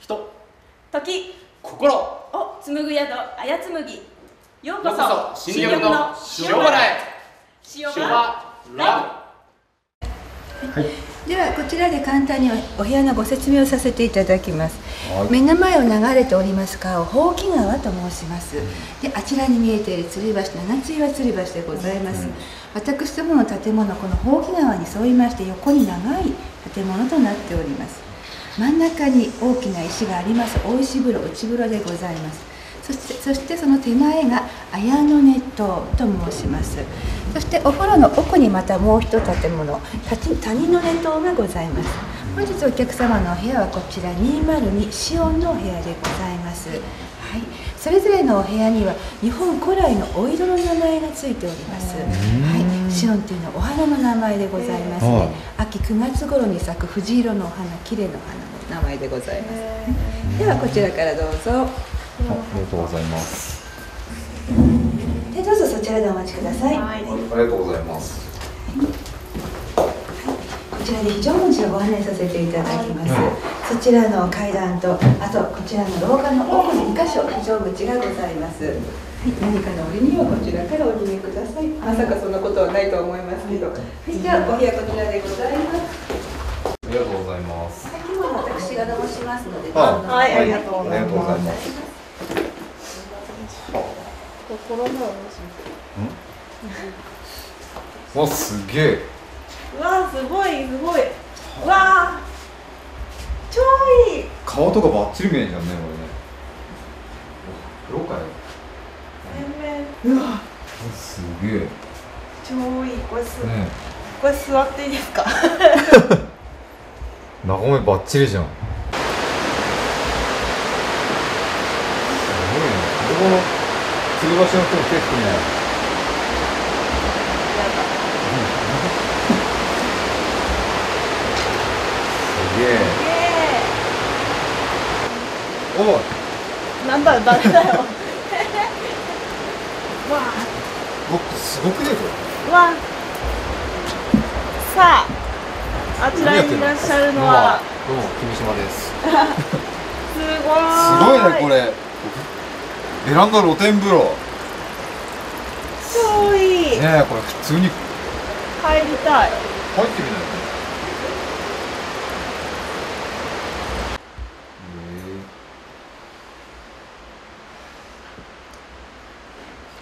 人。時。心。を紡ぐ宿。あやつむぎようこようこそ。そ新緑の塩原へ。塩塩ははラではこちらで簡単にお部屋のご説明をさせていただきます、はい。目の前を流れております川をほうき川と申します。であちらに見えている吊り橋七つ岩吊り橋でございます、私どもの建物このほうき川に沿いまして横に長い建物となっております真ん中に大きな石があります。大石風呂内風呂でございます。そしてそしてその手前が綾野熱湯と申します。そしてお風呂の奥にまたもう一建物谷の熱湯がございます。本日お客様のお部屋はこちら202シオンのお部屋でございます。はい、それぞれのお部屋には日本古来のお色の名前がついております。はい、シオンというのはお花の名前でございますね。はい。秋9月頃に咲く藤色のお花、綺麗な花。の名前でございます。ではこちらからどうぞ。あありがとうございます。でどうぞそちらでお待ちください。ありがとうございます。こちらで非常口をご案内させていただきます。そちらの階段と、あとこちらの廊下の奥に2箇所非常口がございます。はい、何かの折にはこちらからお逃げください。まさかそんなことはないと思いますけど。はい、じゃあお部屋こちらでございます。ありがとうございます。今日は私が直しますので、はいありがとうございますありがとうございます。わ、すげえ。うわーすごいすごいうわー超いい顔とかバッチリ見えんじゃんね、これね。お風呂かよ。全面うわおすげえ。ね超いいこれす、これ座っていいですか？眺めバッチリじゃん。すごいね。ここの吊り橋の人も結構ね。すげえ。おい。なんだ誰だよわ僕すごくねこあわあさああちらにいらっしゃるのは。どうも君島です。すごい。すごいねこれ。ベランダ露天風呂。ね超い。い、えこれ普通に。入りたい。入ってみないと。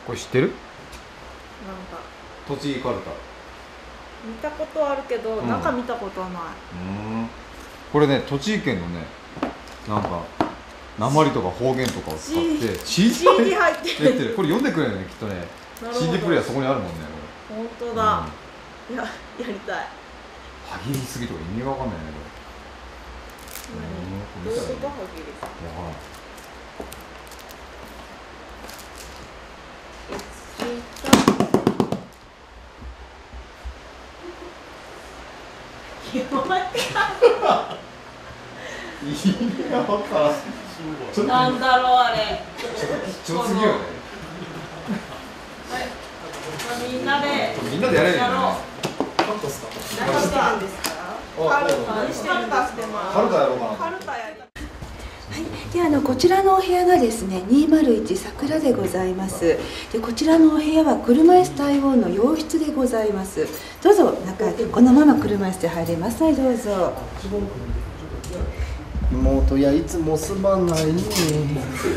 これ知ってる？なんか。栃木カルタ見たことはあるけど、うん。中見たことはない。うん。これね栃木県のねなんか鉛とか方言とかを使って CD, 入ってる。これ読んでくれるよねきっとね。CD プレイヤーそこにあるもんね本当これだ、いややりたい。歯切りすぎとか意味がわかんないねこれ。どういうことわ歯切りっと なんだろうあれ。貴重すぎるよね。みんなでみんなでやれろう。何してるんですか？あカルタしてるんだしてますカルタやろうかなカルタやりであのこちらのお部屋がですね201桜でございます。でこちらのお部屋は車椅子対応の洋室でございます。どうぞ中このまま車椅子で入れます。のでどうぞ。妹やいつもすまないね。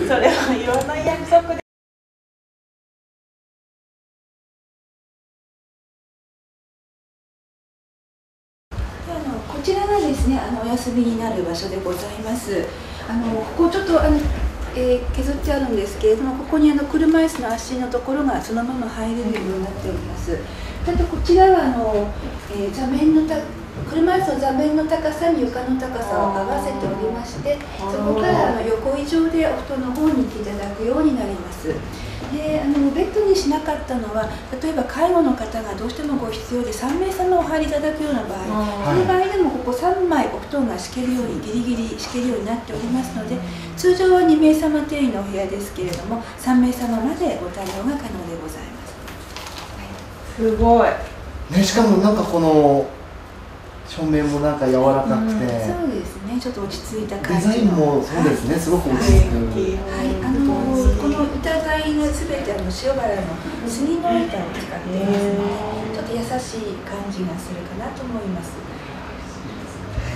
それはいろんな約束。でであのこちらがですねあのお休みになる場所でございますあのここちょっとあの、えー削ってあるんですけれどもここにあの車椅子の足のところがそのまま入れるようになっております。あとこちらはあの、えー座面のた車椅子の座面の高さに床の高さを合わせておりましてそこからあの横以上でお布団の方に行っていただくようになります。であのベッドにしなかったのは例えば介護の方がどうしてもご必要で3名様お入りいただくような場合、その場合でもここ3枚お布団が敷けるようにギリギリ敷けるようになっておりますので通常は2名様定員のお部屋ですけれども3名様までご対応が可能でございますすごいねしかもなんかこの照明もなんか柔らかくて、そうですねちょっと落ち着いた感じザインもそうですねすごく落ち着く、はい、あのこの歌材がすべてあの塩原の杉の板を使っていますので、ちょっと優しい感じがするかなと思います。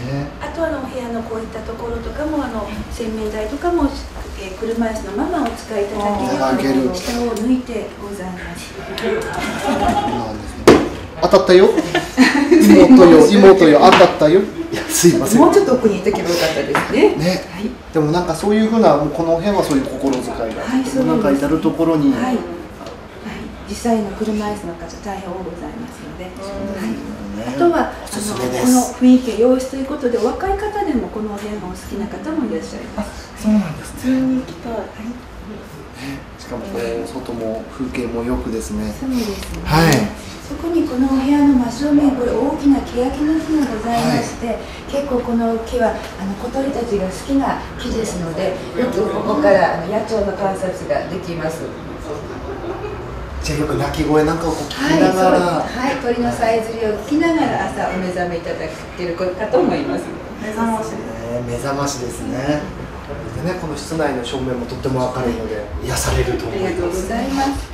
ね。あとあのお部屋のこういったところとかもあの洗面台とかも、えー車椅子のままお使いいただけるように下を抜いてございます。なんですね。当たったよ。妹よ。妹よ。当たったよ。いやすいません。もうちょっと奥に行ってけばよかったですね。ね、はい。でもなんかそういうふうなこの辺はそういう心遣いが、はいそうなんか至る所に、はい、はい、実際の車椅子の方大変多ございますので、はい、あとはあのすこの雰囲気や様子ということでお若い方でもこのお部屋がお好きな方もいらっしゃいます。そうなんです普通に行きたいしかもこう外も風景もよくですねそうですね。はいそこにこのお部屋の真正面これ大きな欅の木がございまして、結構この木はあの小鳥たちが好きな木ですのでよくここからあの野鳥の観察ができます。じゃあよく鳴き声なんかを聞きはい、ながら、そうはい、鳥のさえずりを聞きながら朝お目覚めいただくっていうかと思います。目覚ましね目覚ましですねでねこの室内の照明もとっても明るいので癒されるとあ思いますりがとうございます。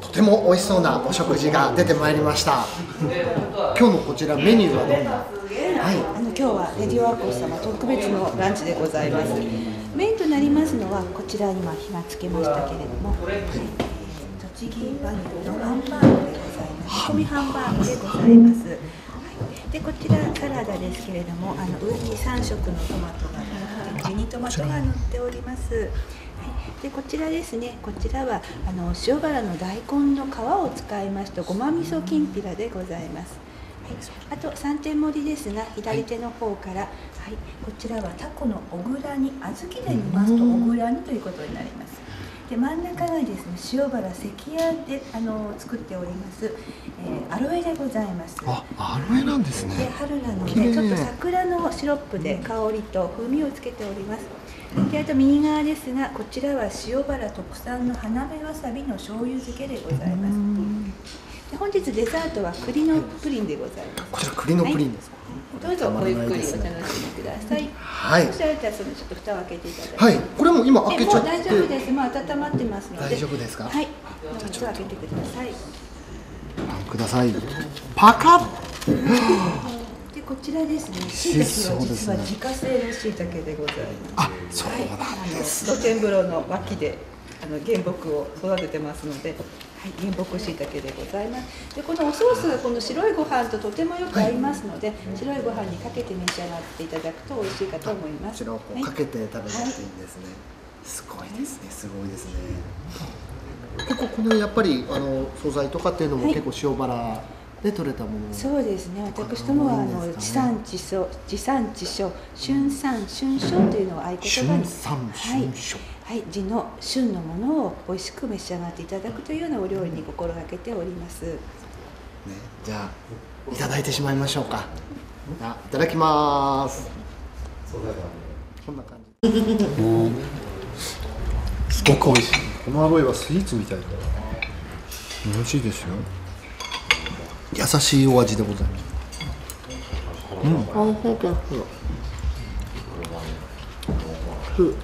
とても美味しそうなお食事が出てまいりました 今日のこちらメニューはどんな？はい、あの今日はレディオアコース様特別のランチでございます。メインとなりますのはこちら今火がつけましたけれども、はい栃木バニのハンバーグでございます。煮込みハンバーグでございます。はい、でこちらサラダですけれども、あの上に3色のトマトが乗ってミニトマトが乗っております。でこちらですね、こちらはあの塩原の大根の皮を使いましたごま味噌きんぴらでございます。はい、あと3点盛りですが左手の方から、はい、こちらはタコの小倉煮小豆で煮ますと小倉煮ということになります。で真ん中がですね塩原関屋であの作っております、えーアロエでございます。あアロエなんですでね春なのでちょっと桜のシロップで香りと風味をつけております。であと右側ですがこちらは塩原特産の花芽わさびの醤油漬けでございます。で本日デザートは栗のプリンでございますこちら栗のプリンですか？どうぞごゆっくりお楽しみください。はいそしたらじゃあそのちょっと蓋を開けていただいて。はいこれも今開えけちゃってもう大丈夫です。もう温まってますので。大丈夫ですか？はい。どうぞ開けてください。ご覧くださいパカッでこちらですね。し椎茸は実は自家製の椎茸でございます。あそうなんです露天風呂の脇であの原木を育ててますので、はい、原木椎茸でございます。でこのおソースがこの白いご飯ととてもよく合いますので、白いご飯にかけて召し上がっていただくと美味しいかと思います。こちらをかけて食べていいんですね、すごいですね。すごいですね。結構このやっぱりあの素材とかっていうのもはい。結構塩原で採れたものそうですね。私どもはあの地産地消、地産地消、春産春消というのを合言葉に、春産春消はい、はい、地の旬のものを美味しく召し上がっていただくというようなお料理に心がけております。ね、じゃあいただいてしまいましょうか。あいただきます。こんな感じすごく美味しい。このアロエはスイーツみたいだ美味しいですよ。優しいお味でございます。うん。あほんとほらふ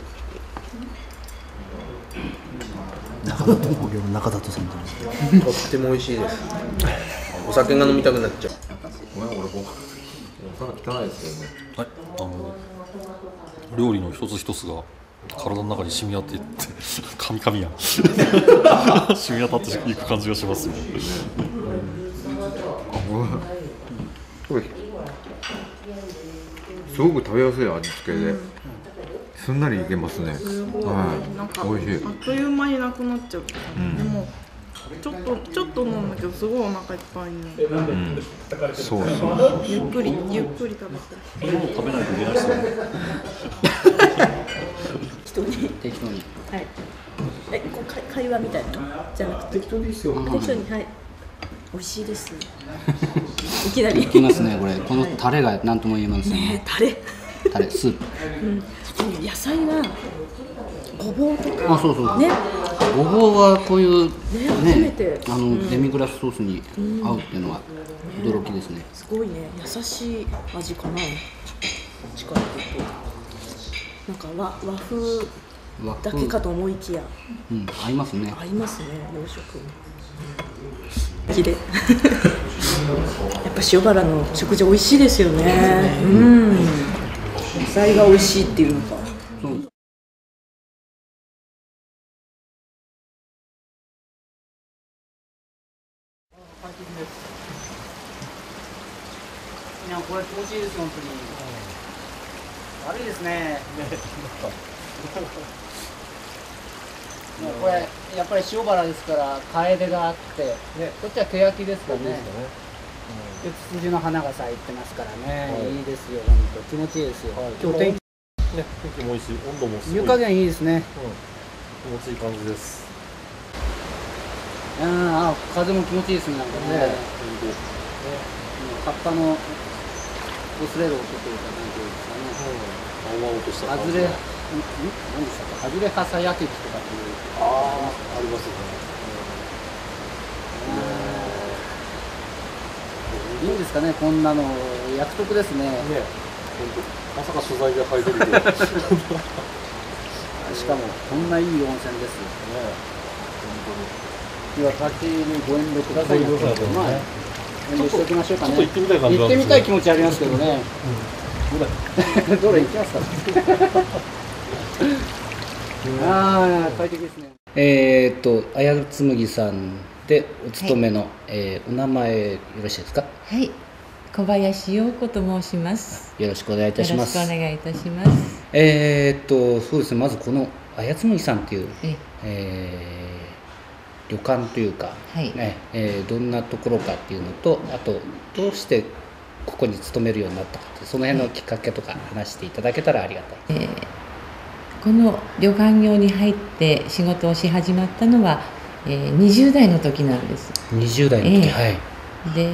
中田と工業の中田とさんですとっても美味しいですお酒が飲みたくなっちゃう。ごめん俺僕お皿汚いですけどね。はい、あの料理の一つ一つが体の中に染み当ててカミカミやん。染み当たっていく感じがしますよこれすごく食べやすい味付けで、すんなりいけますね。はい。美味しい。あっという間になくなっちゃう、でもちょっとちょっと飲むけどすごいお腹いっぱいに。そうそうゆっくりゆっくり食べて。食べないといけないですよね。人に。適当に。はい。えこうか会話みたいな？のじゃなくて？適当ですよ適当にはい。美味しいです。いきなり。いきますねこれ。このタレが何とも言えませんね。タレタレスープ。野菜がごぼうとかあそうそうね。ごぼうがこういうね初めて。あの、デミグラスソースに合うっていうのは驚きですね、すごいね。優しい味かな。力で言うとなんか和和風和だけかと思いきや。うん、合いますね。合いますね洋食。好きでやっぱ塩原の食事美味しいですよね。うん野菜が美味しいっていうのか。そう。いやこれ気持ちいいです本当に悪いですね。もうこれやっぱり塩原ですからカエデがあって、こっちはケヤキですかねでツツジの花が咲いてますからね、い、いですよ本当気持ちいいですよ、今日天気。ね、天気もいいし、温度もすごい。湯加減いいですね。気持ちいい感じです。うんあ風も気持ちいいですねなんかね。葉っぱの擦れる音というかなんていうんですかね。青々とした感じ。外れんん？何でしたっけ？外れはさやけきとかっていう。ああ、ありますよね。いいんですかねこんなの。約束ですね。ね、本当まさか取材で入れる しかもこんないい温泉ですでは立ちに。ご遠慮くださいなご遠慮くださいまあ遠慮しておきましょうかね。ちょっと行ってみたい感じ行ってみたい気持ちありますけどね。どれ行きますか？ああ快適ですね。えー、っとあやつむぎさんでお勤めの、えーお名前よろしいですか？はい、小林陽子と申します。よろしくお願いいたします。よろしくお願いいたします。えー、っとそうですね。まずこのあやつむぎさんっていう、ええ。ー旅館というか、はい。ねえーどんなところかっていうのとあとどうしてここに勤めるようになったかってその辺のきっかけとか話していただけたらありがたい、この旅館業に入って仕事をし始まったのは、えー20代の時なんです。20代の時、ええ。はい。で、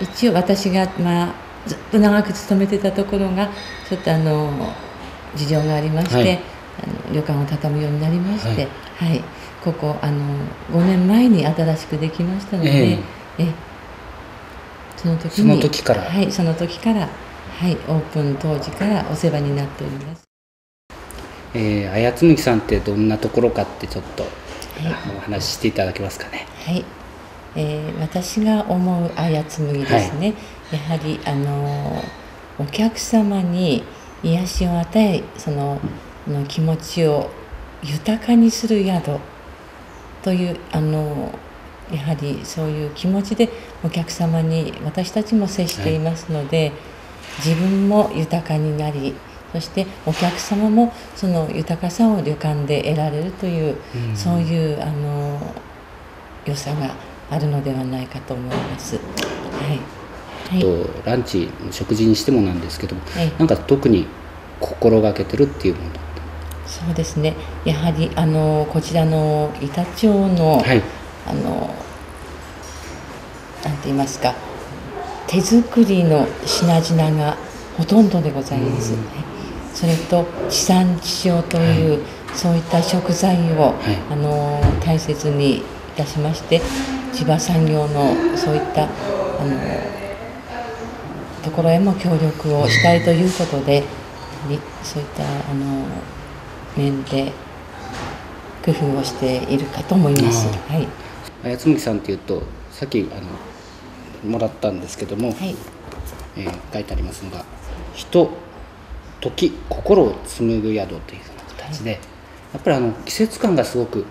一応私が、まあ、ずっと長く勤めてたところがちょっとあの事情がありまして、はい。あの旅館を畳むようになりまして、はい。ここあの5年前に新しくできましたので、ええ。その時そにの時から。はいその時からはいオープン当時からお世話になっております。えー、あやつむぎさんってどんなところかってちょっとはいお話ししていただけますかね。はい、えー私が思うあやつむぎですね、やはりあのーお客様に癒しを与えそのの気持ちを豊かにする宿というあのーやはりそういう気持ちでお客様に私たちも接していますので、自分も豊かになりそしてお客様もその豊かさを旅館で得られるという、うんそういうあの良さがあるのではないかと思います。はい。はい。とランチ食事にしてもなんですけどもはいなんか特に心がけてるっていうものそうですね。やはりあのこちらの板町の、はいあのなんて言いますか手作りの品々がほとんどでございます。はいそれと地産地消という、そういった食材を、はいあの大切にいたしまして千葉産業のそういったあのところへも協力をしたいということで、にそういったあの面で工夫をしているかと思います。あはい。あやつむぎさんっていうとさっきあのもらったんですけども、はい。えー書いてありますのが「人時心を紡ぐ宿」というような形で、やっぱりあの季節感がすごく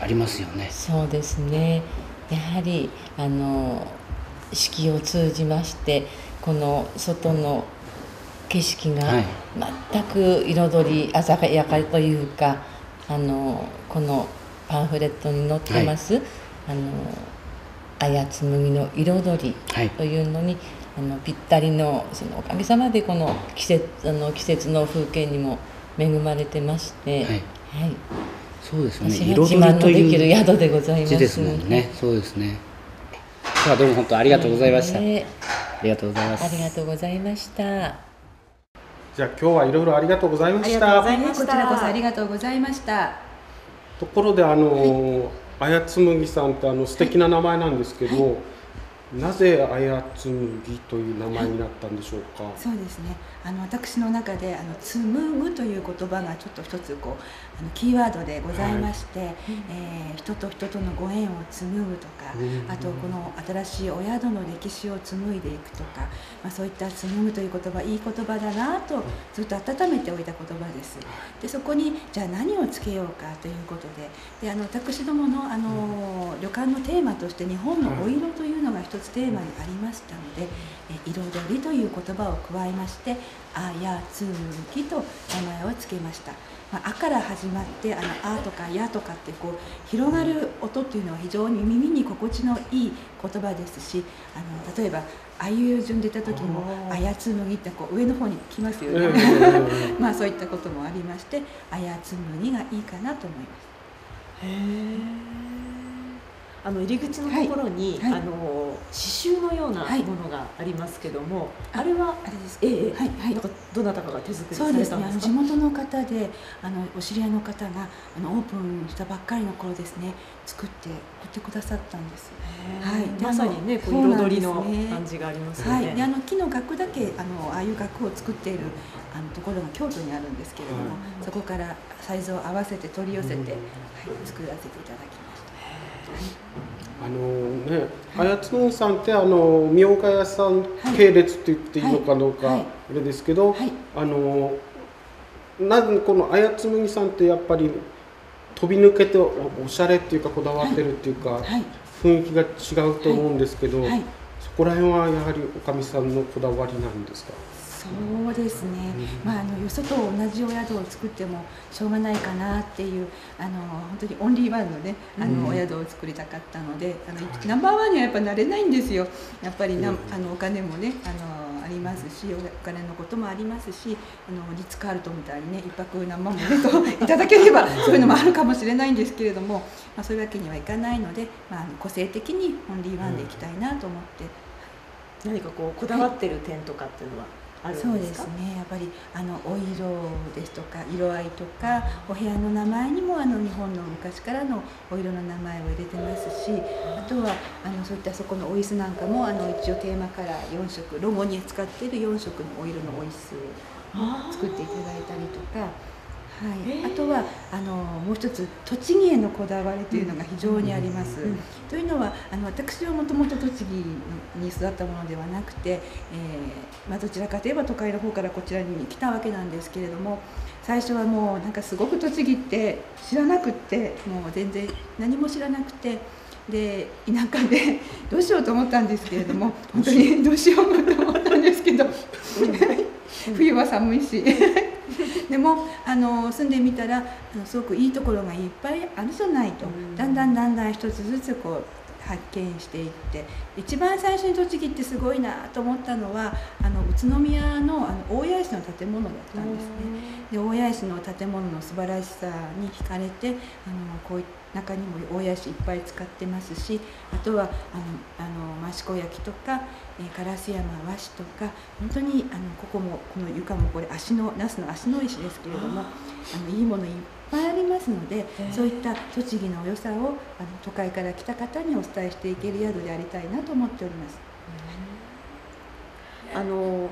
ありますよね。そうですね。やはりあの四季を通じましてこの外の景色がはい全く彩り鮮やかというか、あのこのパンフレットに載ってます、あのあやつむぎの彩りはいというのに、あのぴったりのそのおかげさまでこの季節あの季節の風景にも恵まれてまして、はいはいそうですよね自慢のできる宿でございます。字ですもんね。そうですね。さあどうも本当ありがとうございました。ねありがとうございます。ありがとうございました。じゃあ今日はいろいろありがとうございましたいましたこちらこそありがとうございました。ところであの、あやつむぎさんってあの素敵な名前なんですけど、なぜあやつむぎという名前になったんでしょうか、そうですね。あの私の中であの紡ぐという言葉がちょっと一つこうあのキーワードでございまして、えー人と人とのご縁を紡ぐとか、うんあとこの新しいお宿の歴史を紡いでいくとか、まあそういった紡ぐという言葉いい言葉だなとずっと温めておいた言葉です。でそこにじゃあ何をつけようかということで、であの私どものあの、旅館のテーマとして日本のお色というのが一つテーマにありましたので、え彩りという言葉を加えまして「あやつむぎ」と名前を付けました。まあ、あから始まってあの「あ」とか「や」とかってこう広がる音っていうのは非常に耳に心地のいい言葉ですしあの例えばあいう順で言った時にも「あやつむぎ」ってこう上の方に来ますよね。ええ まあそういったこともありまして「あやつむぎ」がいいかなと思います。へえ。あの入り口のところに、はい。はい。あの刺繍のようなはい。ものがありますけども、ああれはあれですか？ええええ。はいはい。なんかどなたかが手作りさそうですね。あのれたんですか。地元の方であのお知り合いの方があのオープンしたばっかりの頃ですね作って送ってくださったんです。はい。はい、まさにね、こう彩りの感じがありますよね。はい、であの木の額だけあのああいう額を作っているあのところが京都にあるんですけれども、そこからサイズを合わせて取り寄せて、はい、作らせていただきました。あのね、あやつむぎさんってあのみょうが屋さん系列って言っていいのかどうか、あれですけど、はい。あのなぜこのあやつむぎさんってやっぱり飛び抜けておおしゃれっていうかこだわってるっていうか、はい、雰囲気が違うと思うんですけど、はい、そこら辺はやはりおかみさんのこだわりなんですか？そうですね、まあ、あのよそと同じお宿を作ってもしょうがないかなっていうあの本当にオンリーワンのねあの、お宿を作りたかったのであのナンバーワンにはやっぱなれないんですよ。やっぱりな、あのお金もねあのありますしお金のこともありますしあのリッツ・カールトンみたいにね一泊何万もね といただければそういうのもあるかもしれないんですけれども、まあ、そういうわけにはいかないので、まあ、個性的にオンリーワンでいきたいなと思って。何かこうこだわってる点とかっていうのは？あるそうんですか？すねやっぱりあのお色ですとか色合いとかお部屋の名前にもあの日本の昔からのお色の名前を入れてますしあとはあのそういったそこのお椅子なんかもあの一応テーマカラー4色ロゴに使っている4色のお色のお椅子を作っていただいたりとか。はい、あとはあのもう一つ栃木へのこだわりというのが非常にあります。というのはあの私はもともと栃木に育ったものではなくて、えーまあ、どちらかといえば都会の方からこちらに来たわけなんですけれども最初はもうなんかすごく栃木って知らなくってもう全然何も知らなくて。で田舎で どうしようと思ったんですけれども本当にどうしようと思ったんですけど 冬は寒いし でもあの住んでみたらすごくいいところがいっぱいあるじゃないと、だんだんだんだん一つずつこう発見していって。一番最初に栃木ってすごいなと思ったのはあの宇都宮のあの大谷石の建物だったんですね。で大谷石の建物の素晴らしさに惹かれてあのこうい中にも大谷石いっぱい使ってますしあとはあのあの益子焼とか、えー、烏山和紙とか本当にあのここもこの床もこれ足の那須の足の石ですけれどもあのいいものいっぱいありますのでそういった栃木の良さをあの都会から来た方にお伝えしていける宿でありたいなと思っております。あの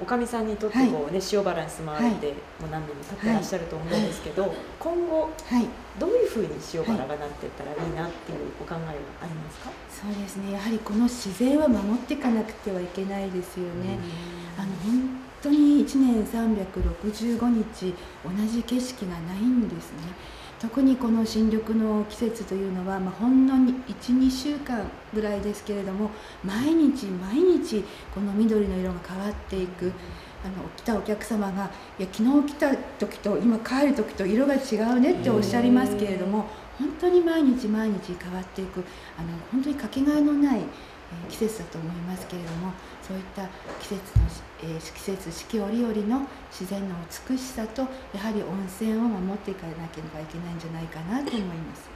おかみさんにとってこうね、塩原に住まわれて、もう何年も経ってらっしゃると思うんですけど、今後はい。どういうふうに塩原がなっていったらいいなっていうお考えはありますか？そうですね。やはりこの自然は守っていかなくてはいけないですよね。あの本当に1年365日同じ景色がないんですね。特にこの新緑の季節というのは、まあ、ほんの12週間ぐらいですけれども毎日毎日この緑の色が変わっていくあの来たお客様が「いや昨日来た時と今帰る時と色が違うね」っておっしゃりますけれども本当に毎日毎日変わっていくあの本当にかけがえのない、季節だと思いますけれどもそういった季節の、えー季節四季折々の自然の美しさとやはり温泉を守っていかなければいけないんじゃないかなと思います。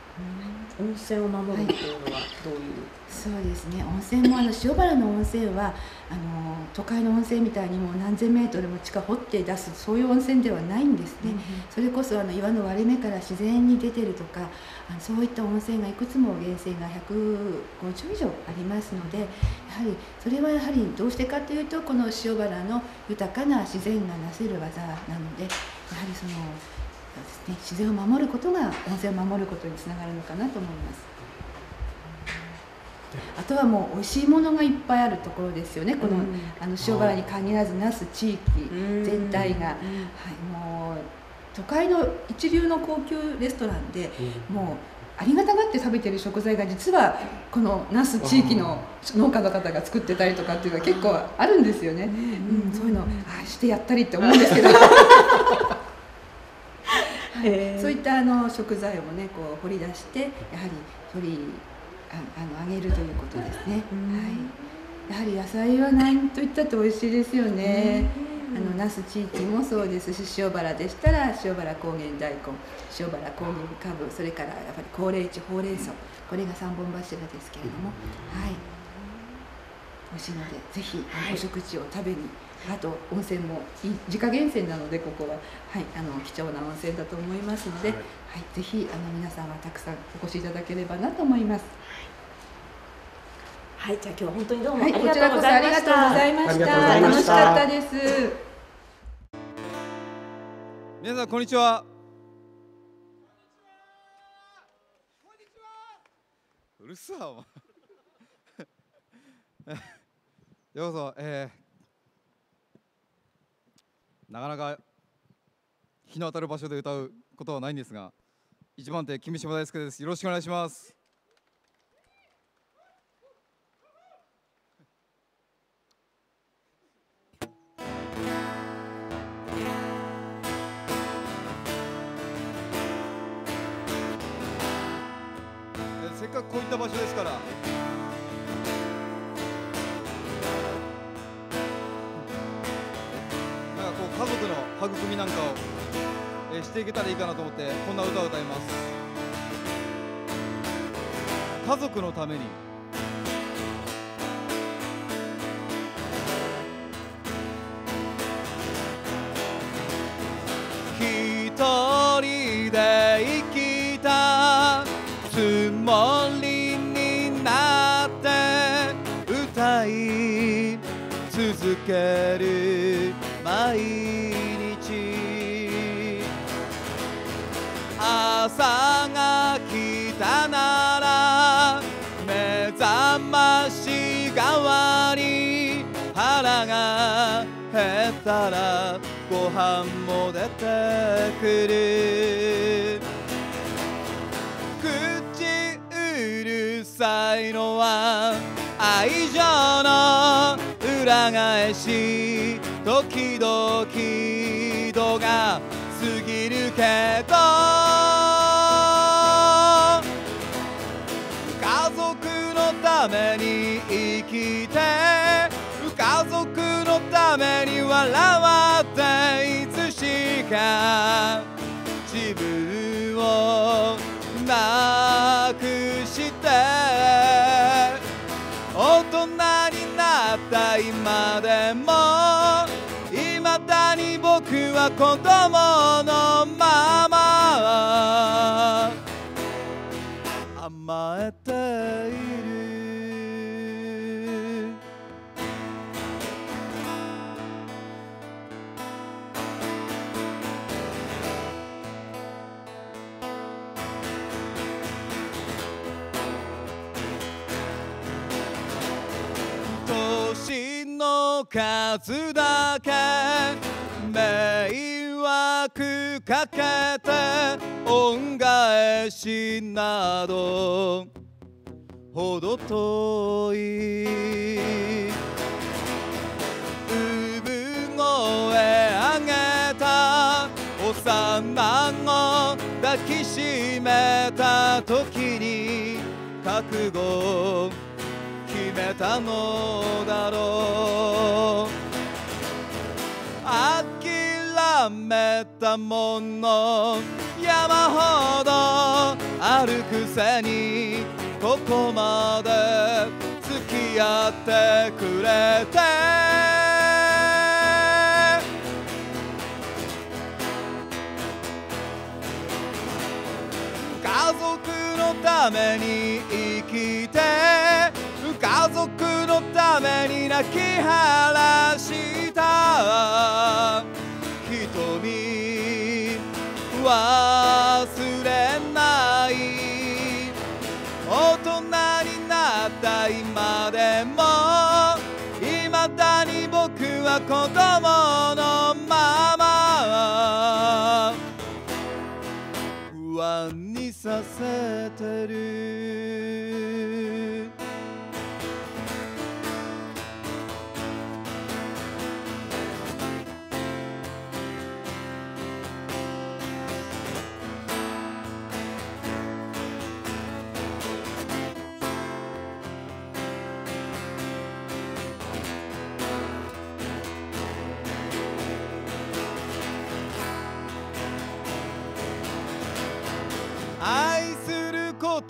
温泉を守るっていうのはどういう、そうですね。温泉もあの塩原の温泉はあの都会の温泉みたいにもう何千メートルも地下掘って出すそういう温泉ではないんですね、それこそあの岩の割れ目から自然に出てるとかあのそういった温泉がいくつも源泉が150以上ありますのでやはりそれはやはりどうしてかというとこの塩原の豊かな自然がなせる技なのでやはりそのですね、自然を守ることが温泉を守ることにつながるのかなと思います。あとはもう美味しいものがいっぱいあるところですよね。この、うん。あの塩原に限らず那須地域うん。全体が、はい、もう都会の一流の高級レストランで、もうありがたがって食べてる食材が実はこの那須地域の農家の方が作ってたりとかっていうのは結構あるんですよね。うん、そういうのあしてやったりって思うんですけど。そういったあの食材をねこう掘り出してやはり取りああの揚げるということですね。はい。やはり野菜は何と言ったって美味しいですよね。あの那須地域もそうですし塩原でしたら塩原高原大根塩原高原かぶそれからやっぱり高麗地ほうれん草。これが三本柱ですけれども、はい。美味しいのでぜひお食事を食べにあと温泉もいい自家源泉なのでここは、はい、あの貴重な温泉だと思いますので、はい。ぜひあの皆さんはたくさんお越しいただければなと思います。はい。じゃあ今日は本当にどうもあはい、りがとうこちらこそございましありがとうごた、ざいました。ありがとうございまし楽した。かったです。皆さんこんにちは。うるさお前。ようこそ、えー、なかなか日の当たる場所で歌うことはないんですが一番手君島大輔です。よろしくお願いします。せっかくこういった場所ですから家族の育みなんかを、えしていけたらいいかなと思ってこんな歌を歌います。家族のために。ったらご飯も出てくる。口うるさいのは愛情の裏返し時々度が過ぎるけど。家族のために生きてために笑っていつしか自分をなくして。大人になった今でも未だに僕は子供のまま。数だけ迷惑かけて恩返しなどほど遠い産声上げた幼子抱きしめた時に覚悟めたのだろう諦めたもの山ほどあるくせにここまで付き合ってくれて。家族のために生きて。家族のために泣き晴らした瞳忘れない。大人になった今でも未だに僕は子供のまま。不安にさせてる。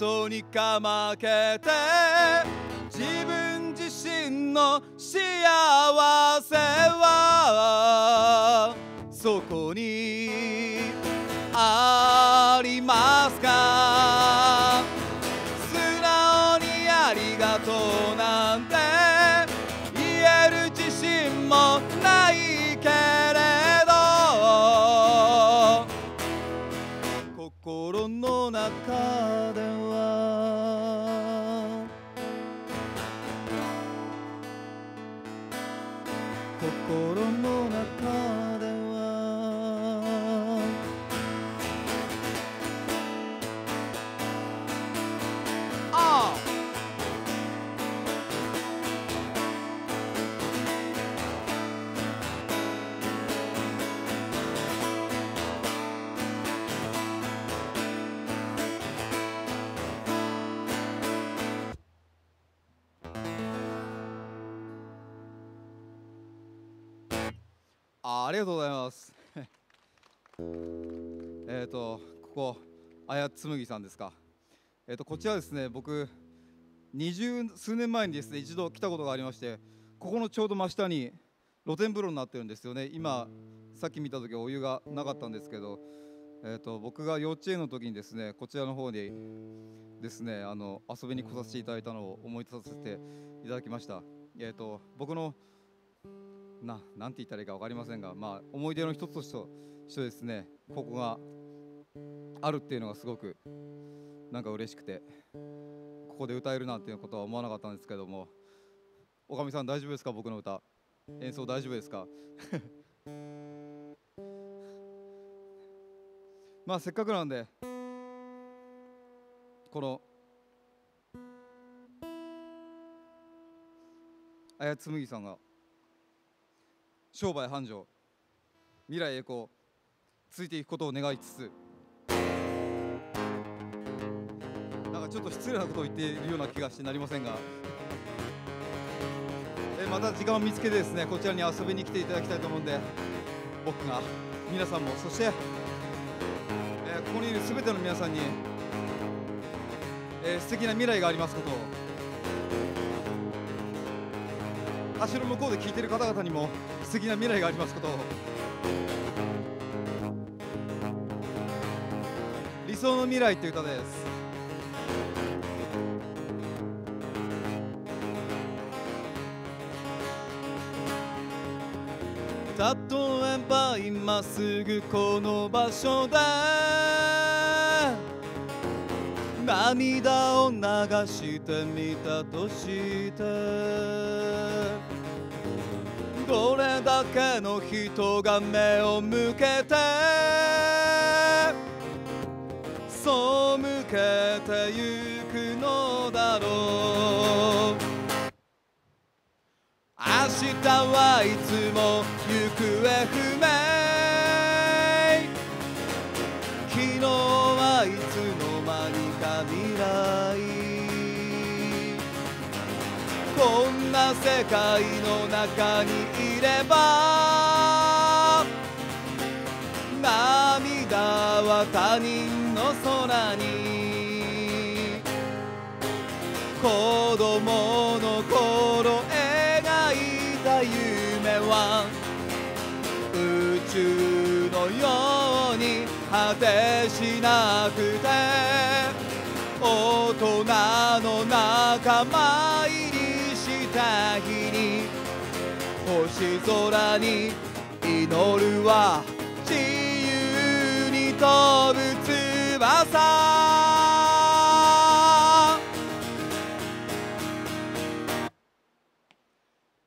人にかまけて自分自身の幸せはそこにありますか？ありがとうございます。えっとここあやつむぎさんですか。えっ、とこちらですね僕二十数年前にですね一度来たことがありましてここのちょうど真下に露天風呂になってるんですよね。今さっき見た時はお湯がなかったんですけどえー、と僕が幼稚園の時にですねこちらの方にですねあの遊びに来させていただいたのを思い出させていただきました、えー、と僕のななんて言ったらいいか分かりませんが、まあ、思い出の一つとしてですね。ここがあるっていうのがすごくなんか嬉しくてここで歌えるなんていうことは思わなかったんですけどもおかみさん大丈夫ですか？僕の歌。演奏大丈夫ですか？まあせっかくなんでこのあやつむぎさんが商売繁盛未来栄光ついていくことを願いつつ。なんかちょっと失礼なことを言っているような気がしてなりませんが。えまた時間を見つけてですねこちらに遊びに来ていただきたいと思うんで僕が皆さんもそして、えここにいる全ての皆さんに、えー素敵な未来がありますことを。橋の向こうで聞いている方々にも素敵な未来がありますことを。理想の未来という歌です。例えば今すぐこの場所で涙を流してみたとして。どれだけの人が目を向けてそう向けてゆくのだろう。明日はいつも行方不明。昨日はいつの間にか未来。こんな世界の中にれば涙は他人の空に。子供の頃描いた夢は宇宙のように果てしなくて。大人の仲間星空に祈るは自由飛ぶ翼。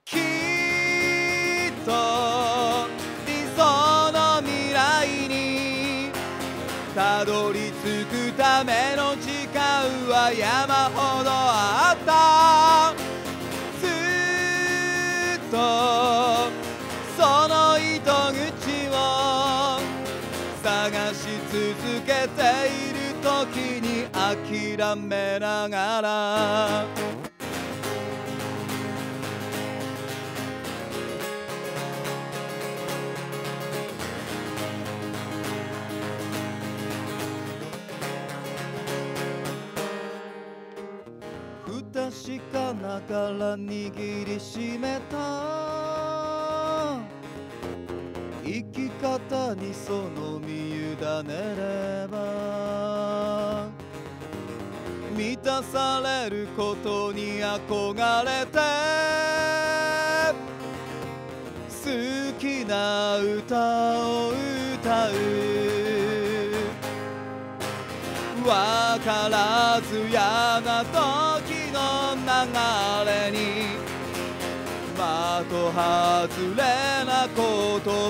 きっと理想の未来にたどりつくための時間は山ほどあった。ずっとている時に諦めながら。不確かなから握りしめた。生き方にその重ねれば満たされることに憧れて好きな歌を歌う。分からず嫌な時の流れに。的外れな言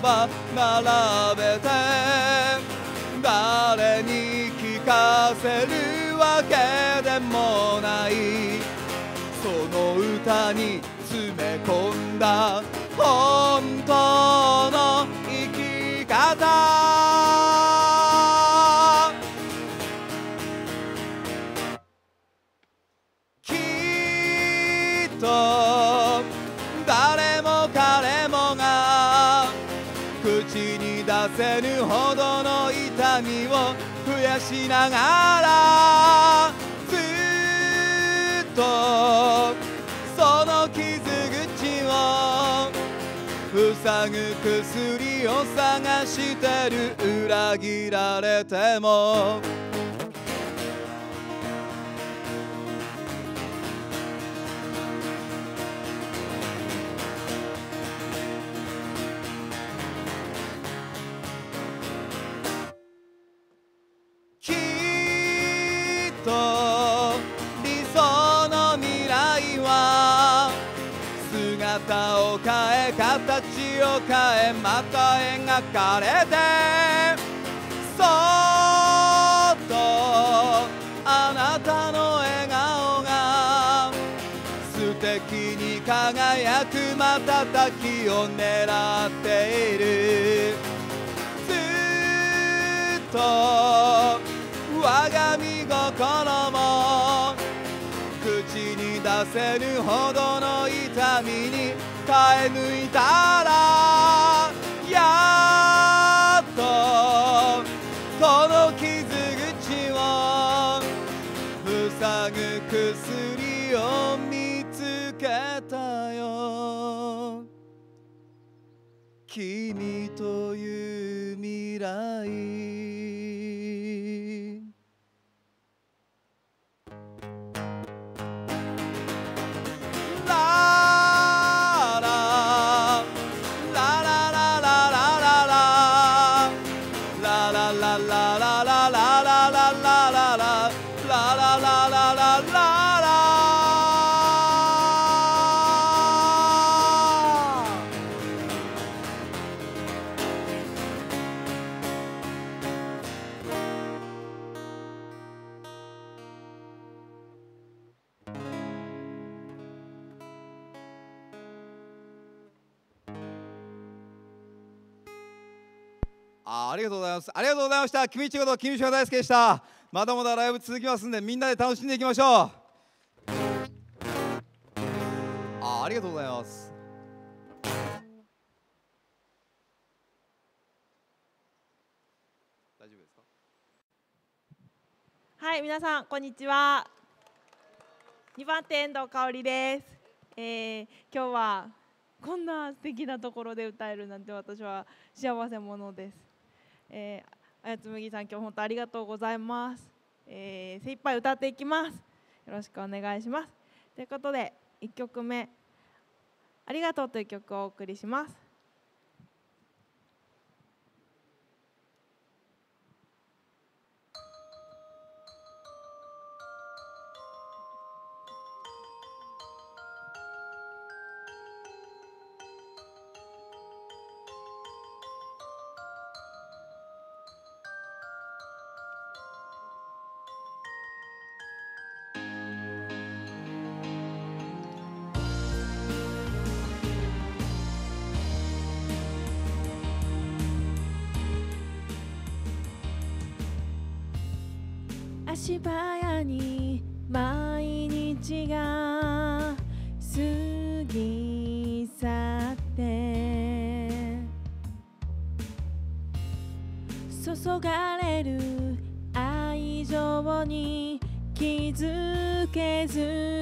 葉並べて。誰に聞かせるわけでもない。その歌に詰め込んだ本当のしながらずっとその傷口を塞ぐ薬を探してる。裏切られてもえまた描かれてそっとあなたの笑顔が素敵に輝く瞬きを狙っている。ずっと我が身心も口に出せぬほどの痛みに耐え抜いたら I. がとうございました。君一ちと君島大輔でした。まだまだライブ続きますんでみんなで楽しんでいきましょう。あありがとうございます。大丈夫ですか？はい皆さんこんにちは。2番手遠藤香織です、えー、今日はこんな素敵なところで歌えるなんて私は幸せ者です、えーあやつむぎさん今日本当ありがとうございます、えー、精一杯歌っていきます。よろしくお願いします。ということで1曲目「ありがとう」という曲をお送りします。芝早に毎日が過ぎ去って。注がれる愛情に気づけず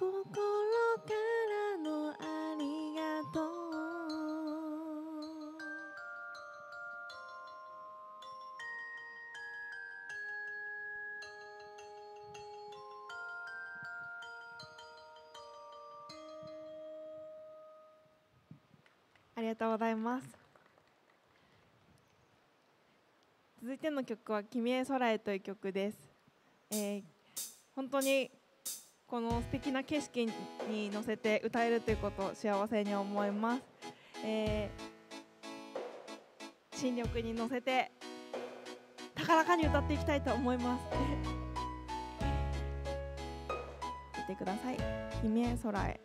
心からのありがとう。ありがとうございます。続いての曲は「君へ空へ」という曲です、えー、本当にこの素敵な景色に乗せて歌えるということを幸せに思います、えー、新緑に乗せて高らかに歌っていきたいと思います。見てください。君へ空へ。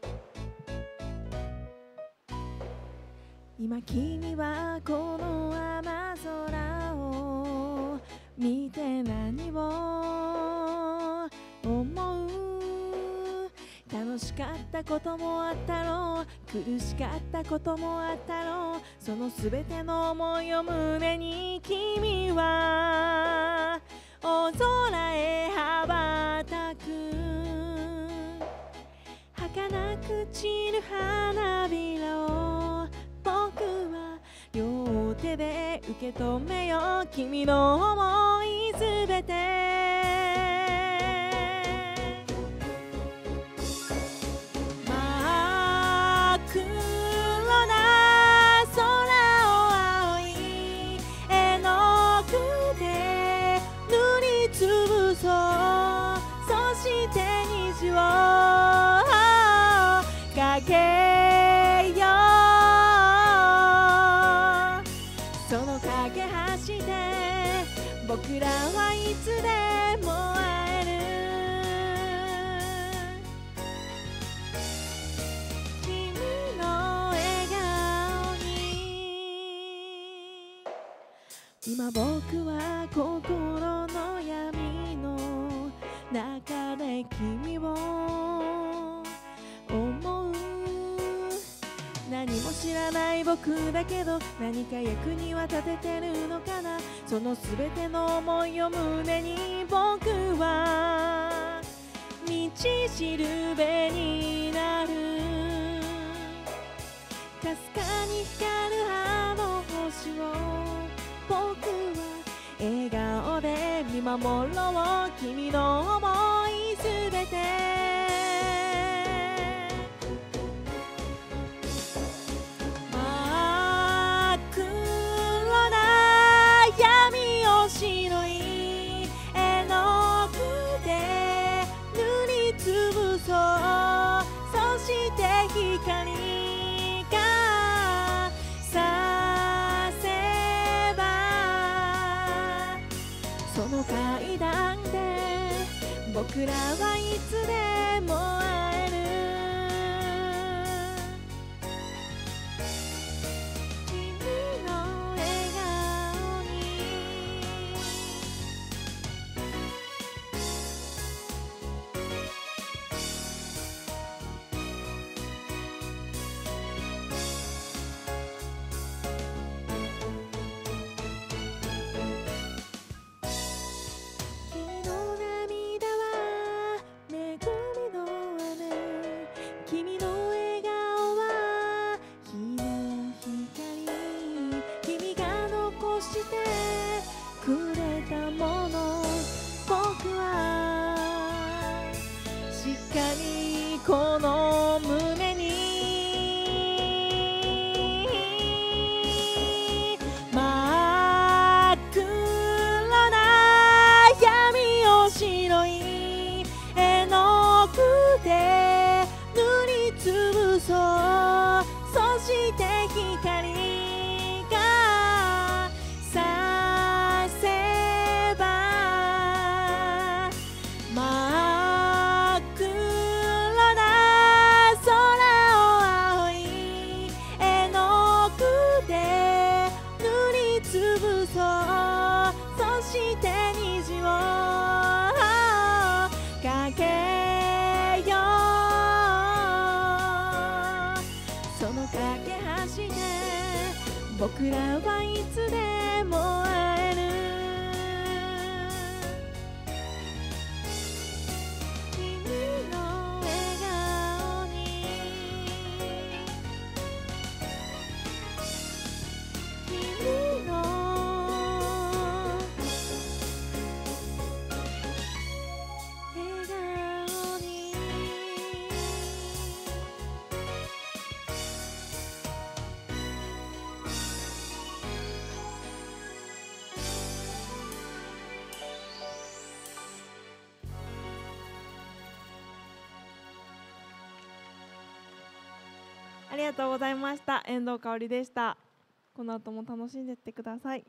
今君はこの雨空を見て何を楽しかったこともあったろう。苦しかったこともあったろう。そのすべての思いを胸に君は大空へ羽ばたく。儚く散る花びらを僕は両手で受け止めよう。君の想いすべてない僕だけど何か役には立ててるのかな？その全ての思いを胸に僕は道しるべになる。かすかに光るあの星を僕は笑顔で見守ろう。君の想いすべて桜はありがとうございました。遠藤香織でした。この後も楽しんでってください。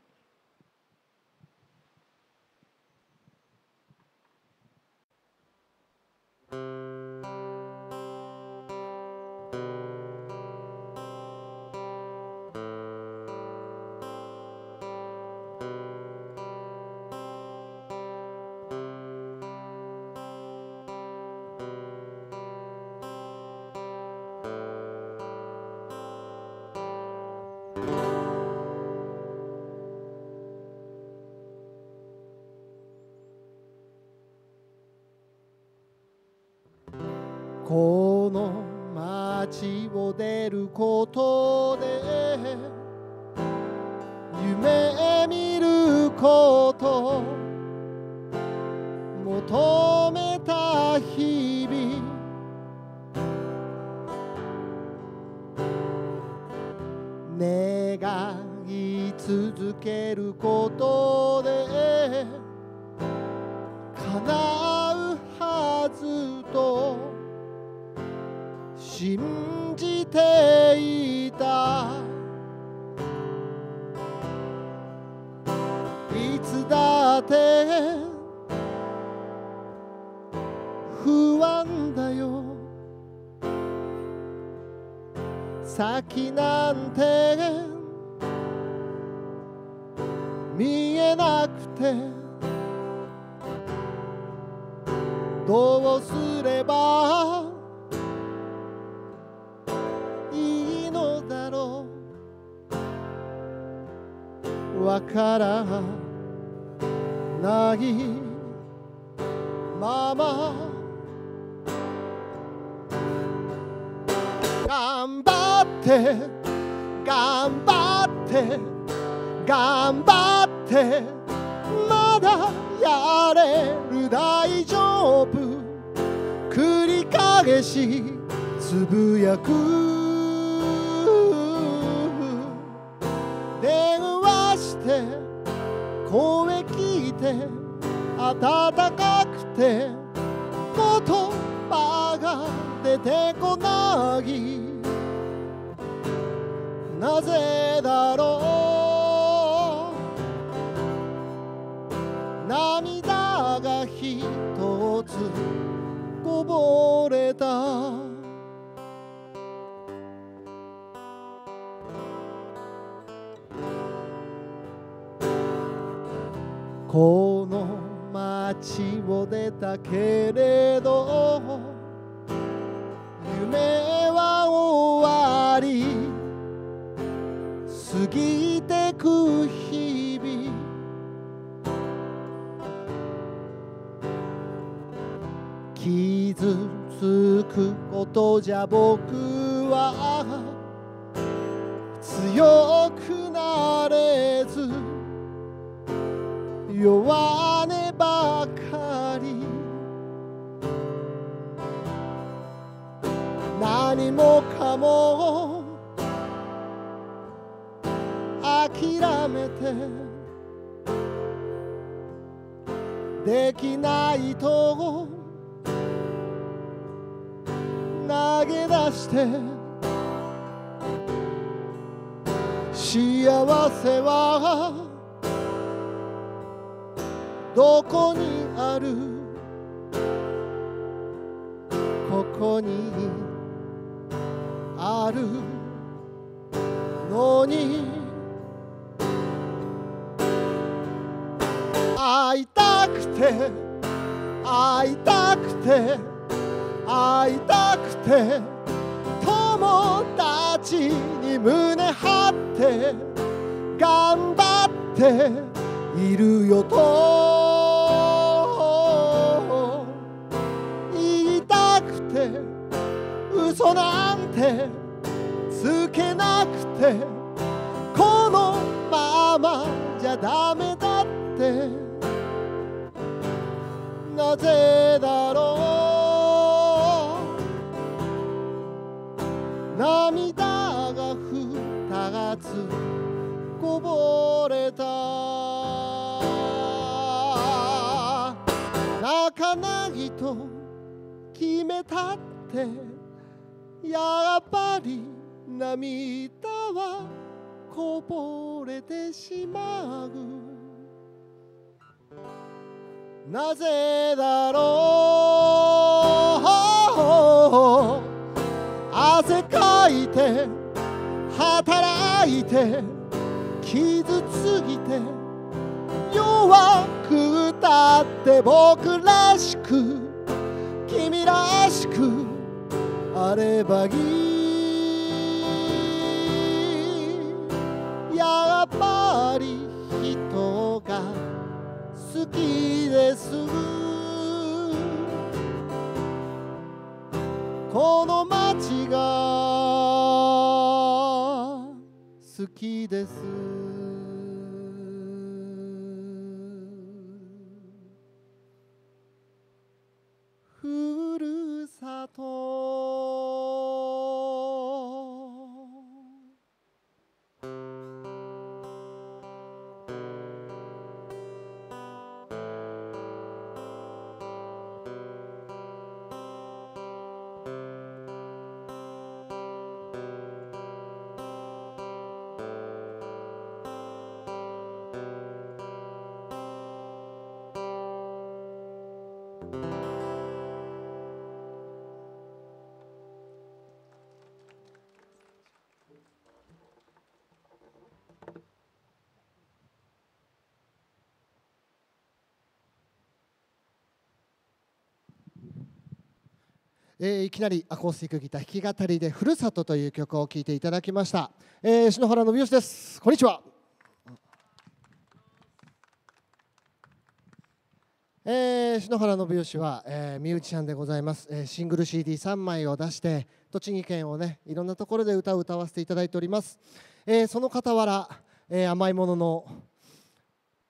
先なんて見えなくてどうすればいいのだろう。わからてまだやれる大丈夫。繰り返しつぶやく。電話して声聞いて暖かくて言葉が出てこない。なぜだろう。これた。この街を出たけれど夢は終わり。過ぎことじゃ僕は強くなれず弱音ばかり。何もかも諦めてできないと投げ出して幸せはどこにある？ここにある。のに会いたくて会いたくて。会いたくて友達に胸張って頑張っているよと。言いたくて嘘なんてつけなくてこのままじゃダメだって。なぜだろう。つこぼれた。泣かないと決めたって。やっぱり涙はこぼれてしまう。なぜだろう。汗かいて働いて傷つぎて弱くたって僕らしく君らしくあればいい。やっぱり人が好きです。この街が好きです。ふるさと。えーいきなりアコースティックギター弾き語りで「ふるさと」という曲を聴いていただきました、えー篠原信義です。こんにちは。えー篠原信義は、えーミュージシャンでございます、えーシングル CD3 枚を出して栃木県をねいろんなところで歌を歌わせていただいております、えーその傍ら、えー甘いものの、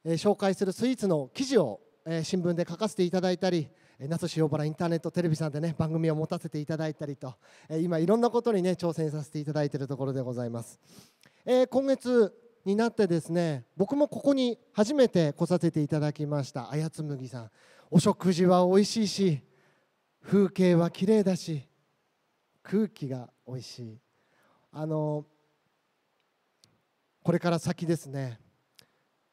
えー紹介するスイーツの記事を、えー新聞で書かせていただいたり那須塩原インターネットテレビさんでね番組を持たせていただいたりと、え今いろんなことにね挑戦させていただいているところでございます、えー今月になってですね僕もここに初めて来させていただきましたあやつむぎさん。お食事は美味しいし風景は綺麗だし空気が美味しい。あのこれから先ですね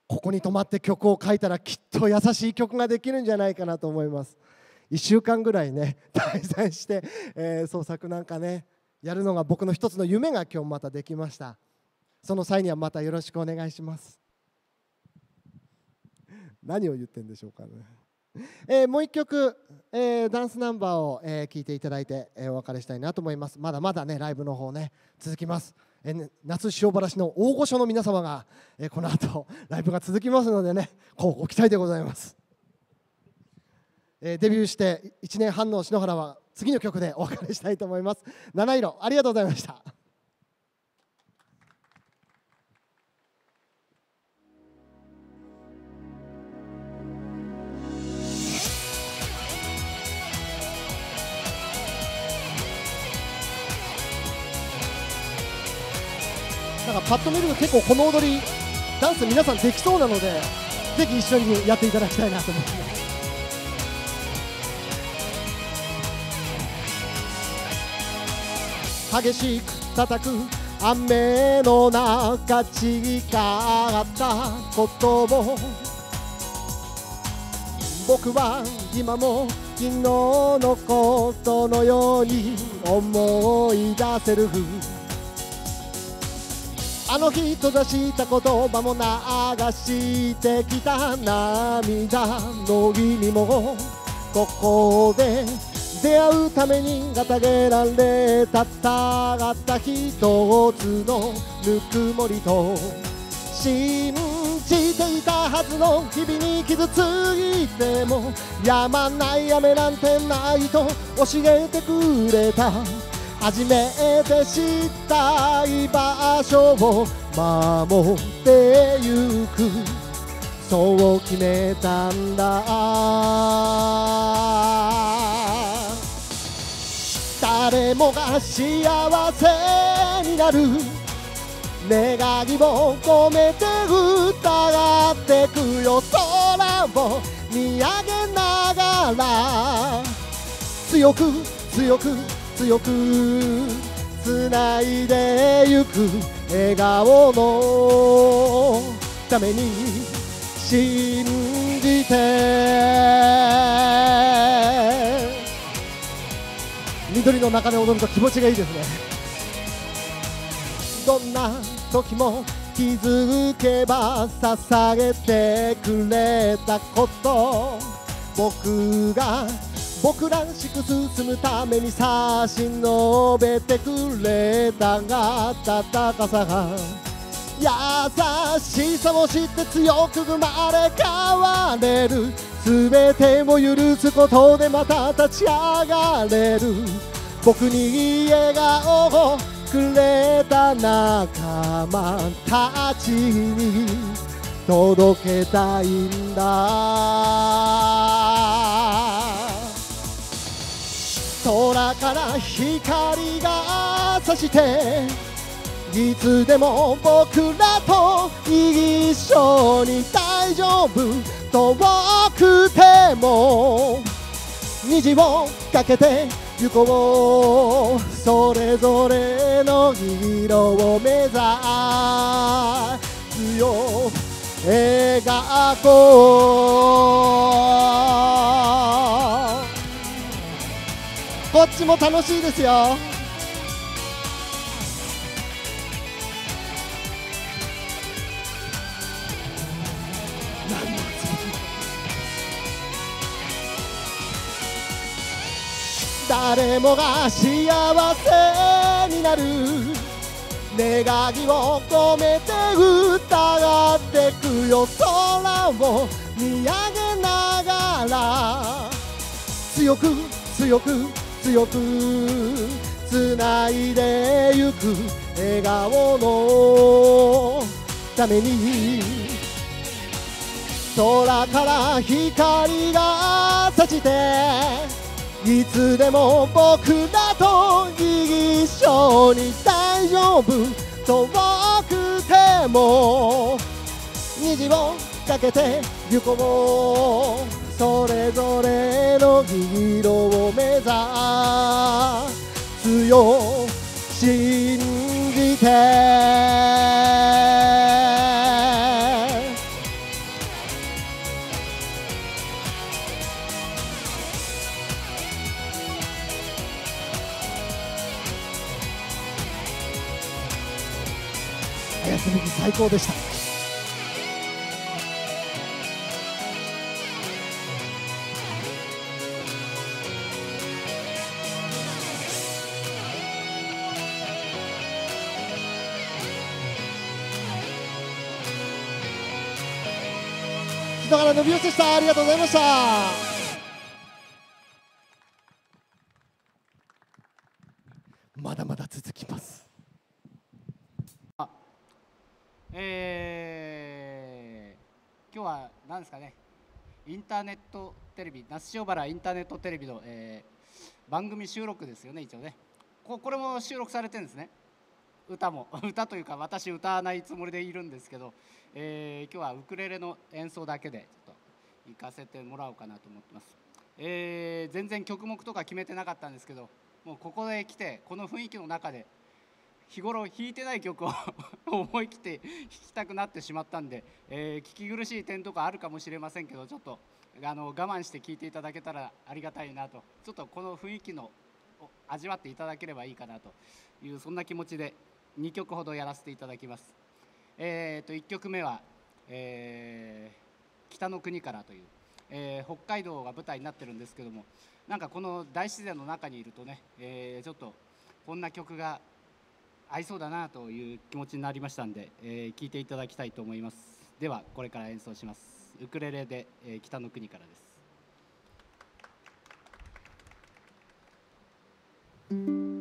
ここに泊まって曲を書いたらきっと優しい曲ができるんじゃないかなと思います。1週間ぐらいね 滞在して、えー創作なんかねやるのが僕の一つの夢が今日またできました。その際にはまたよろしくお願いします。何を言ってんでしょうかね。えーもう一曲、えーダンスナンバーを、えー聞いていただいて、えーお別れしたいなと思います。まだまだねライブの方ね続きます、えー夏塩原市の大御所の皆様が、えーこの後ライブが続きますのでねこうご期待でございます、えデビューして1年半の篠原は次の曲でお別れしたいと思います。七色ありがとうございました。なんかパッと見ると結構この踊りダンス皆さんできそうなのでぜひ一緒にやっていただきたいなと思います。激しく叩く雨の中誓ったことを僕は今も昨日のことのように思い出せるあの日閉ざした言葉も流してきた涙。の意味もここで出会うために掲げられたたがった一つのぬくもりと信じていたはずの日々に傷ついてもやまない雨なんてないと教えてくれた。初めて知った居場所を守ってゆく。そう決めたんだ。誰もが幸せになる願いを込めて歌ってくよ空を見上げながら強く強く強くつないでゆく笑顔のために信じて。緑の中で踊ると気持ちがいいですね。どんな時も気づけば捧げてくれたこと。僕が僕らしく進むために差し伸べてくれたが温かさが優しさを知って強く生まれ変われる。全てを許すことでまた立ち上がれる。僕に笑顔をくれた仲間たちに届けたいんだ。空から光が差していつでも僕らと一緒に大丈夫。遠くても。虹をかけて行こう。それぞれの色を目指すよ。描こうこっちも楽しいですよ。誰もが幸せになる。願いを込めて歌ってくよ。空を見上げながら。強く強く強く。つないでゆく。笑顔のために。空から光が差して。いつでも僕らと一緒に大丈夫。遠くても虹をかけて行こうそれぞれの黄色を目指すよ信じて最高でした。人柄伸び寄せした。ありがとうございました。まだまだ続きますえー、今日は何ですかね。インターネットテレビ那須塩原インターネットテレビの、えー番組収録ですよね一応ね。ここれも収録されてるんですね。歌も。歌というか私歌わないつもりでいるんですけど、えー今日はウクレレの演奏だけでちょっと行かせてもらおうかなと思ってます、えー全然曲目とか決めてなかったんですけどもうここで来てこの雰囲気の中で日頃弾いてない曲を 思い切って弾きたくなってしまったんで、えー聞き苦しい点とかあるかもしれませんけどちょっとあの我慢して聴いていただけたらありがたいなとちょっとこの雰囲気のを味わっていただければいいかなというそんな気持ちで2曲ほどやらせていただきます。えー、と1曲目は、えー北の国から」という、えー北海道が舞台になってるんですけどもなんかこの大自然の中にいるとね、えーちょっとこんな曲が合いそうだなという気持ちになりましたんで、えー聞いていただきたいと思います。ではこれから演奏します。ウクレレで、えー北の国からです「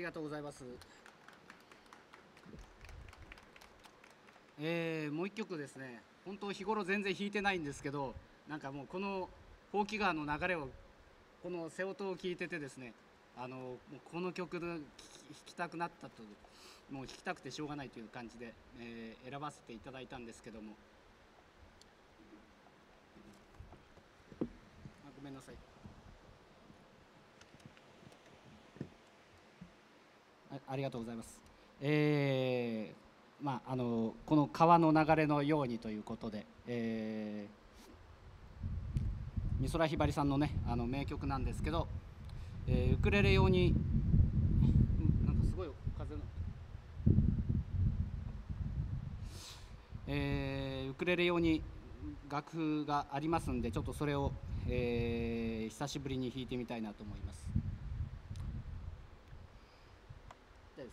りがとうございます。えーもう一曲ですね本当日頃全然弾いてないんですけどなんかもうこのほうき川の流れをこの瀬音を聞いててですねあのもうこの曲で弾ききたくなったともう弾きたくてしょうがないという感じで、えー選ばせていただいたんですけどもあごめんなさいあありがとうございます。えーまあ、あのこの川の流れのようにということで、えー美空ひばりさんのねあの名曲なんですけど、えーウクレレ用になんかすごい風の、えーウクレレ用に楽譜がありますんでちょっとそれを、えー久しぶりに弾いてみたいなと思います。大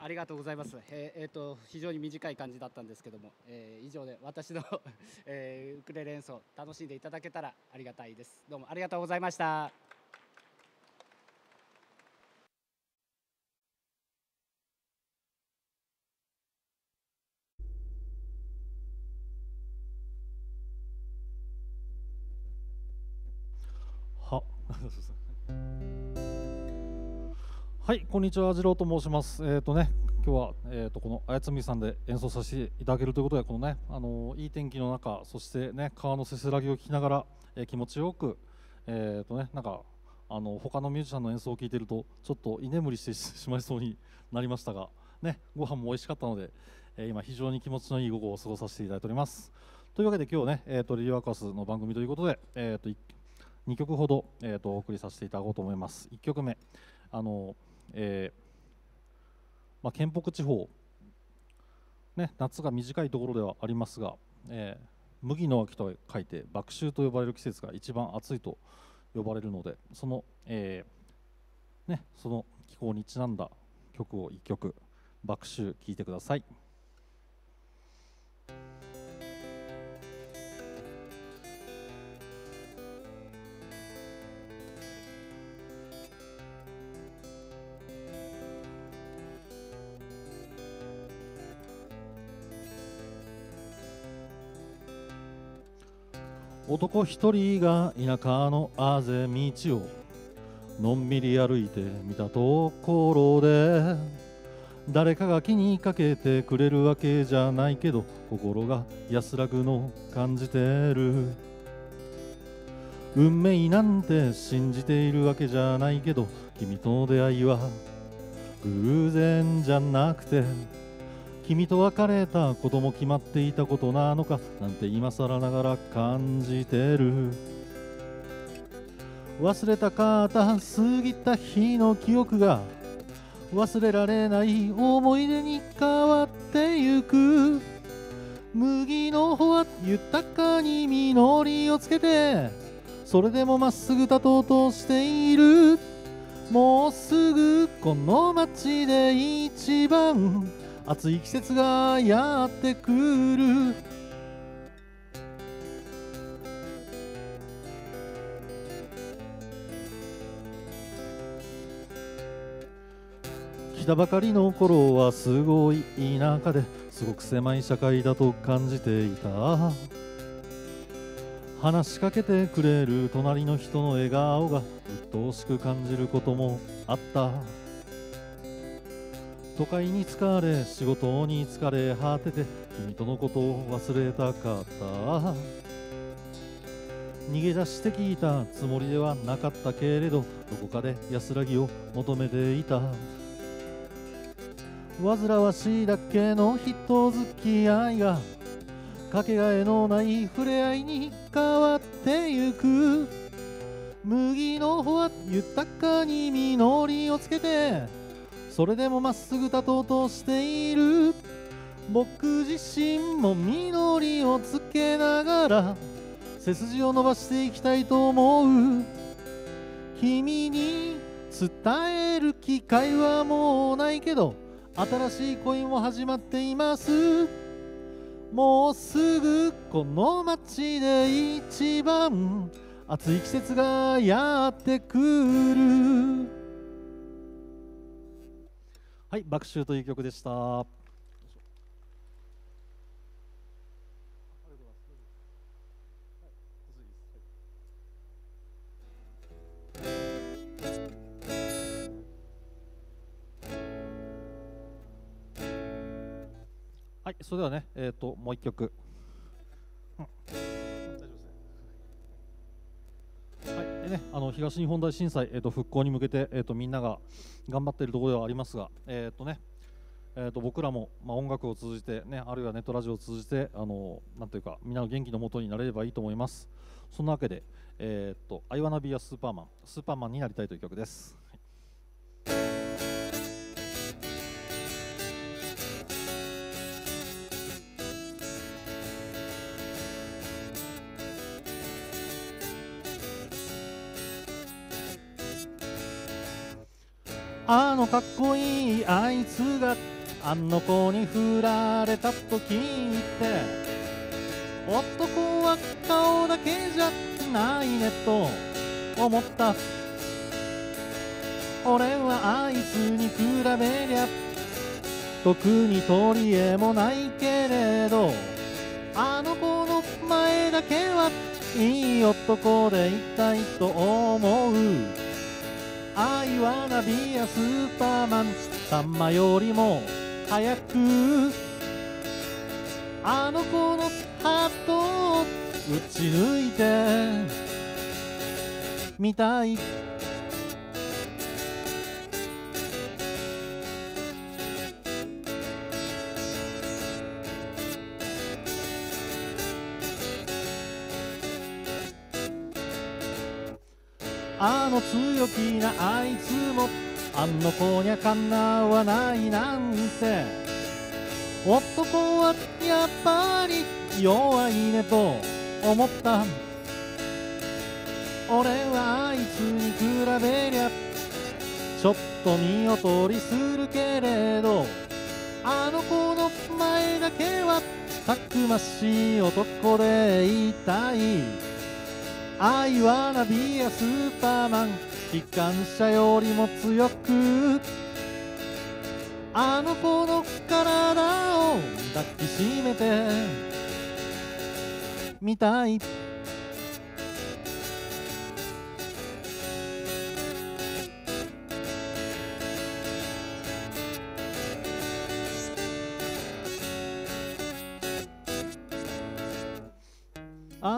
丈夫ですかりがとうございます。えーえーと非常に短い感じだったんですけども、えー以上で私の、えーウクレレ演奏楽しんでいただけたらありがたいです。どうもありがとうございました。ははい、こんにちは、次郎と申します。えっ、とね、今日は、えー、とこのあやつみさんで演奏させていただけるということで、このね、あのいい天気の中、そしてね、川のせせらぎを聞きながら、え気持ちよく、えっ、とね、なんか、あの他のミュージシャンの演奏を聞いていると、ちょっと居眠りしてしまいそうになりましたが、ね、ご飯も美味しかったので、え今、非常に気持ちのいい午後を過ごさせていただいております。というわけで、今日ね、えー、とレディオアーカスの番組ということで、えー、と2曲ほど、えー、とお送りさせていただこうと思います。1曲目、あのえーまあ、県北地方、ね、夏が短いところではありますが、えー麦の秋と書いて麦秋と呼ばれる季節が一番暑いと呼ばれるのでその,、えーね、その気候にちなんだ曲を1曲麦秋聴いてください。男一人が田舎のあぜ道をのんびり歩いてみたところで誰かが気にかけてくれるわけじゃないけど心が安らぐの感じてる。運命なんて信じているわけじゃないけど君との出会いは偶然じゃなくて君と別れたことも決まっていたことなのかなんて今更ながら感じてる。忘れたかった過ぎた日の記憶が忘れられない思い出に変わってゆく。麦の穂は豊かに実りをつけてそれでもまっすぐ立とうとしている。もうすぐこの街で一番。暑い季節がやってくる。来たばかりの頃はすごい田舎ですごく狭い社会だと感じていた。話しかけてくれる隣の人の笑顔が鬱陶しく感じることもあった。都会に疲れ仕事に疲れ果てて君とのことを忘れたかった。逃げ出してきたつもりではなかったけれどどこかで安らぎを求めていた。煩わしいだけの人付き合いがかけがえのない触れ合いに変わってゆく。麦の穂は豊かに実りをつけてそれでもまっすぐ立とうとしている僕自身も実りをつけながら背筋を伸ばしていきたいと思う。君に伝える機会はもうないけど新しい恋も始まっています。もうすぐこの街で一番暑い季節がやってくる。はい、爆秋という曲でした。はい、それではね、えっ、と、もう一曲。うんはい、でね、あの東日本大震災、えー、と復興に向けて、えー、とみんなが頑張っているところではありますが、えーとねえー、と僕らも、まあ、音楽を通じて、ね、あるいはネットラジオを通じてあのなんというかみんなの元気のもとになれればいいと思います。そんなわけで「えー、と I wanna be a Superman」スーパーマンになりたいという曲です、はいあのかっこいいあいつがあの子に振られたと聞いて男は顔だけじゃないねと思った。俺はあいつに比べりゃ特に取り柄もないけれどあの子の前だけはいい男でいたいと思う。愛はナビやスーパーマン。さんまよりも早く。あの子のハートを打ち抜いて。みたい。強気なあいつもあの子にゃかなわないなんて。男はやっぱり弱いねと思った。俺はあいつに比べりゃちょっと見劣りするけれどあの子の前だけはたくましい男でいたい。愛はナビやスーパーマン。機関車よりも強く。あの子の体を抱きしめて。みたい。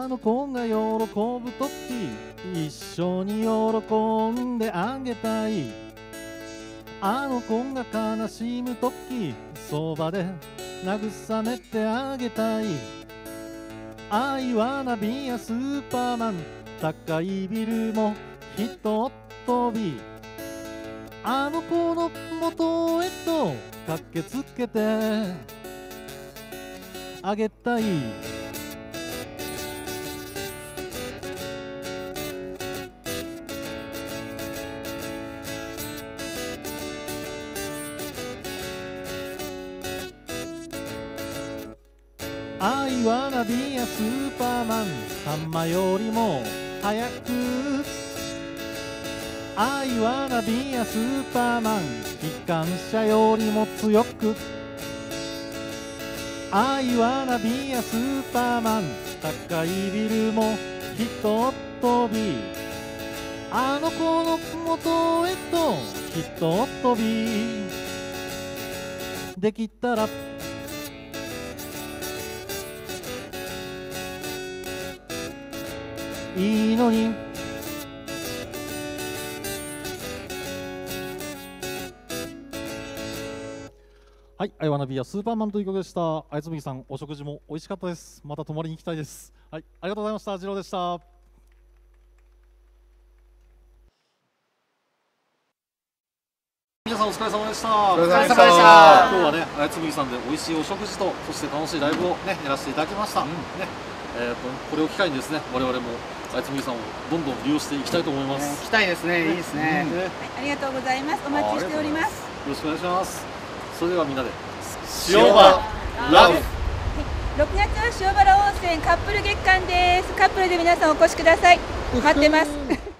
あの子が喜ぶとき一緒に喜んであげたい。あの子が悲しむときそばで慰めてあげたい。愛はナビやスーパーマン高いビルもひとっ飛び。あの子の元へと駆けつけてあげたい。スーパーマンさんまよりも早く。愛はナビやスーパーマン機関車よりも強く愛はナビやスーパーマン。高いビルもひとっ飛び。あの子の元へとひとっ飛び。できたらいいのにはい、アイワナビアスーパーマンという曲でした。あいつむぎさん、お食事も美味しかったです。また泊まりに行きたいです。はい、ありがとうございました。次郎でした。皆さんお疲れ様でした。お疲れ様でした今日はね、あやつむぎさんで美味しいお食事と、そして楽しいライブをね、やらせていただきました。ね、えーと、これを機会にですね、我々もあやつむぎさんをどんどん利用していきたいと思います。行きたいですねいいですねうんありがとうございます。お待ちしております。よろしくお願いします。それではみんなで塩場ラブ6月は塩原温泉カップル月間です。カップルで皆さんお越しください。待ってます。